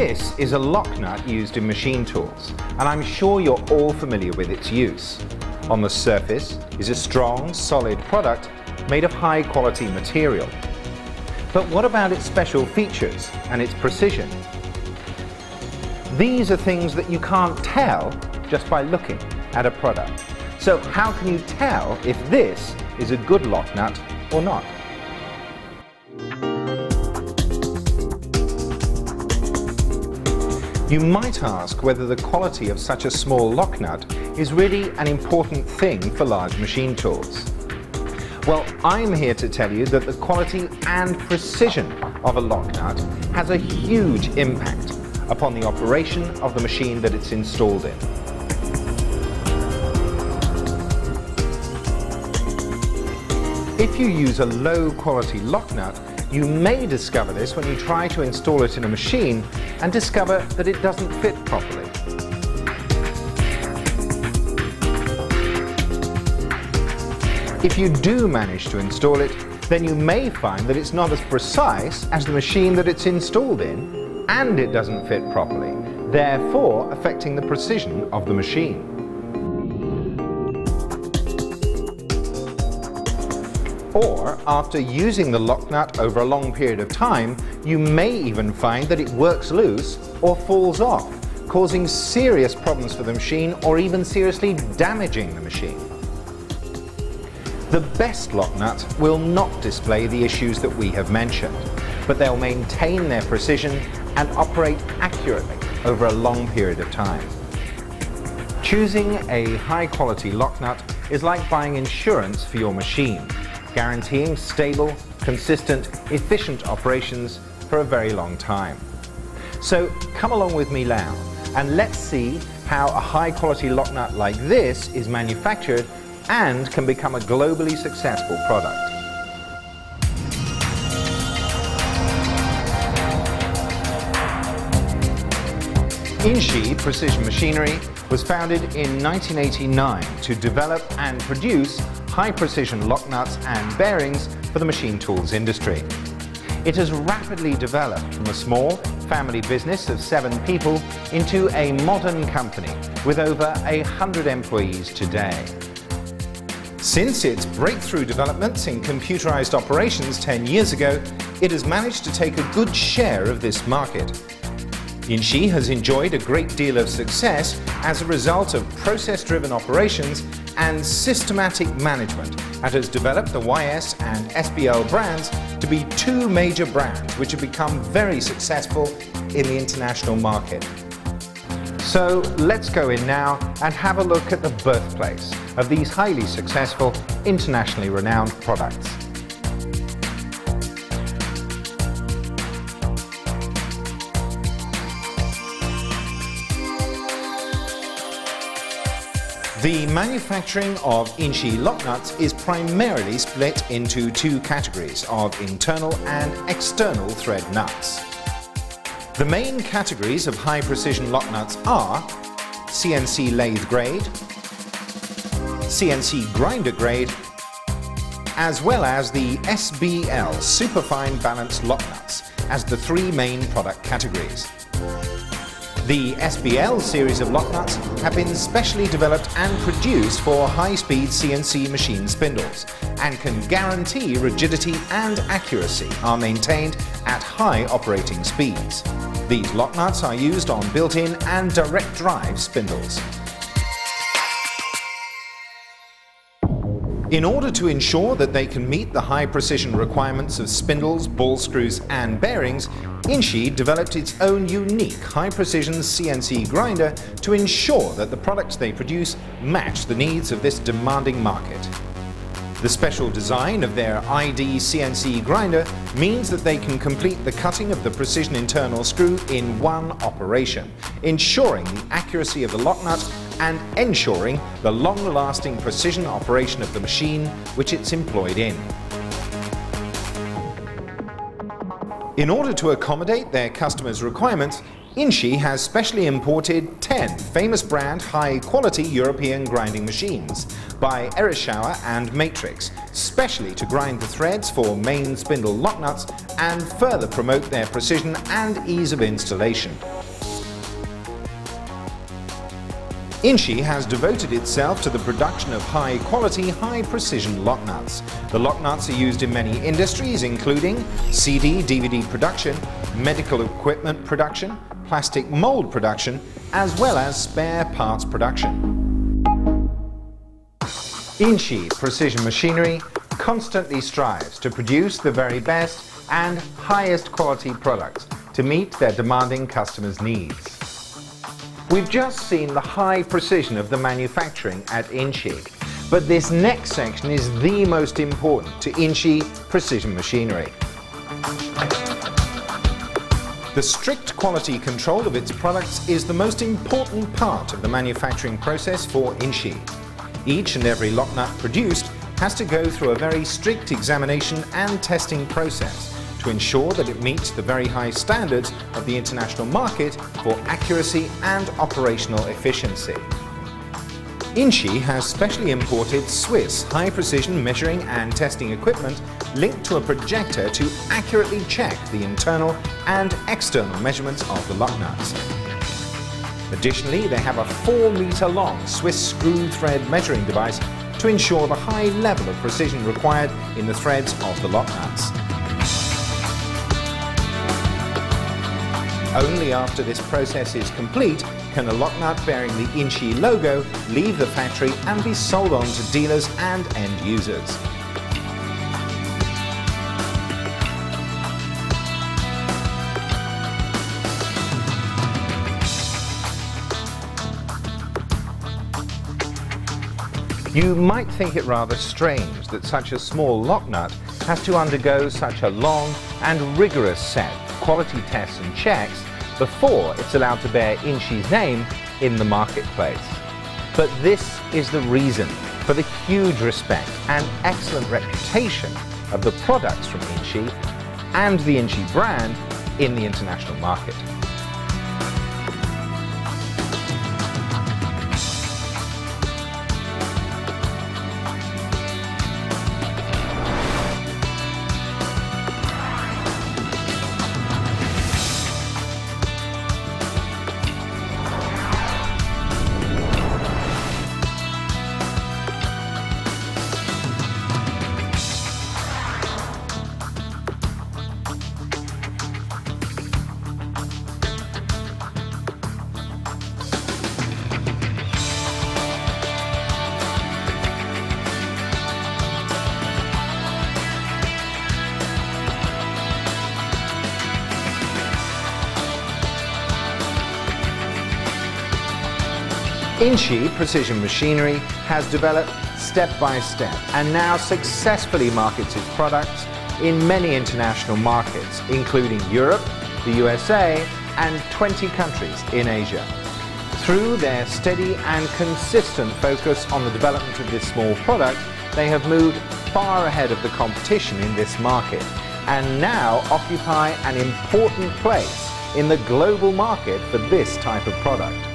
This is a lock nut used in machine tools, and I'm sure you're all familiar with its use. On the surface is a strong, solid product made of high quality material. But what about its special features and its precision? These are things that you can't tell just by looking at a product. So how can you tell if this is a good lock nut or not? You might ask whether the quality of such a small lock nut is really an important thing for large machine tools. Well, I'm here to tell you that the quality and precision of a lock nut has a huge impact upon the operation of the machine that it's installed in. If you use a low quality lock nut, you may discover this when you try to install it in a machine and discover that it doesn't fit properly. If you do manage to install it, then you may find that it's not as precise as the machine that it's installed in and it doesn't fit properly, therefore affecting the precision of the machine. Or, after using the lock nut over a long period of time, you may even find that it works loose or falls off, causing serious problems for the machine or even seriously damaging the machine. The best lock nut will not display the issues that we have mentioned, but they'll maintain their precision and operate accurately over a long period of time. Choosing a high quality lock nut is like buying insurance for your machine guaranteeing stable, consistent, efficient operations for a very long time. So come along with me now and let's see how a high quality lock nut like this is manufactured and can become a globally successful product. Yinsh Precision Machinery was founded in 1989 to develop and produce high-precision lock nuts and bearings for the machine tools industry. It has rapidly developed from a small family business of seven people into a modern company with over a hundred employees today. Since its breakthrough developments in computerized operations 10 years ago, it has managed to take a good share of this market. Yinsh has enjoyed a great deal of success as a result of process-driven operations and systematic management and has developed the YS and SBL brands to be two major brands which have become very successful in the international market. So let's go in now and have a look at the birthplace of these highly successful, internationally renowned products. The manufacturing of Yinsh lock nuts is primarily split into two categories of internal and external thread nuts. The main categories of high precision lock nuts are CNC lathe grade, CNC grinder grade, as well as the SBL superfine balanced lock nuts as the three main product categories. The SBL series of lock nuts have been specially developed and produced for high-speed CNC machine spindles and can guarantee rigidity and accuracy are maintained at high operating speeds. These lock nuts are used on built-in and direct drive spindles. In order to ensure that they can meet the high precision requirements of spindles, ball screws and bearings, Yinsh developed its own unique high precision CNC grinder to ensure that the products they produce match the needs of this demanding market. The special design of their ID CNC grinder means that they can complete the cutting of the precision internal screw in one operation, ensuring the accuracy of the lock nut and ensuring the long-lasting precision operation of the machine which it's employed in. In order to accommodate their customers' requirements, Yinsh has specially imported 10 famous brand high-quality European grinding machines by Reishauer and Matrix, specially to grind the threads for main spindle lock nuts and further promote their precision and ease of installation. Yinsh has devoted itself to the production of high-quality, high-precision lock nuts. The lock nuts are used in many industries including CD, DVD production, medical equipment production, plastic mold production, as well as spare parts production. Yinsh Precision Machinery constantly strives to produce the very best and highest quality products to meet their demanding customers' needs. We've just seen the high precision of the manufacturing at Yinsh, but this next section is the most important to Yinsh Precision Machinery. The strict quality control of its products is the most important part of the manufacturing process for Yinsh. Each and every lock nut produced has to go through a very strict examination and testing process to ensure that it meets the very high standards of the international market for accuracy and operational efficiency. Yinsh has specially imported Swiss high-precision measuring and testing equipment linked to a projector to accurately check the internal and external measurements of the lock nuts. Additionally, they have a 4-meter-long Swiss screw thread measuring device to ensure the high level of precision required in the threads of the lock nuts. Only after this process is complete can a lock nut bearing the Yinsh logo leave the factory and be sold on to dealers and end users. You might think it rather strange that such a small lock nut has to undergo such a long and rigorous set quality tests and checks before it's allowed to bear Yinsh's name in the marketplace. But this is the reason for the huge respect and excellent reputation of the products from Yinsh and the Yinsh brand in the international market. Yinsh Precision Machinery has developed step by step and now successfully markets its products in many international markets, including Europe, the USA, and 20 countries in Asia. Through their steady and consistent focus on the development of this small product, they have moved far ahead of the competition in this market and now occupy an important place in the global market for this type of product.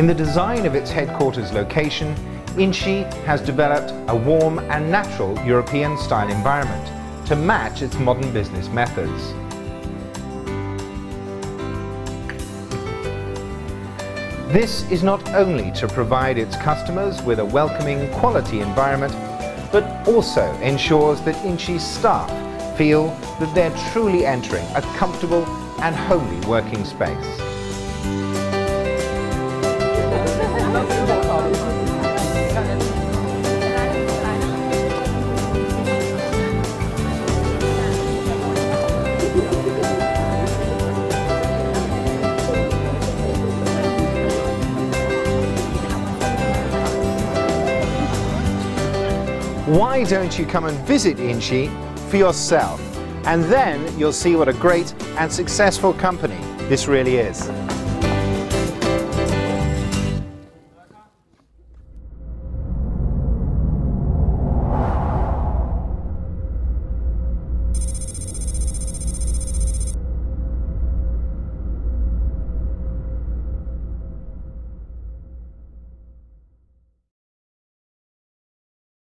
In the design of its headquarters location, Yinsh has developed a warm and natural European-style environment to match its modern business methods. This is not only to provide its customers with a welcoming quality environment, but also ensures that Yinsh's staff feel that they're truly entering a comfortable and homely working space. Why don't you come and visit Yinsh for yourself? And then you'll see what a great and successful company this really is.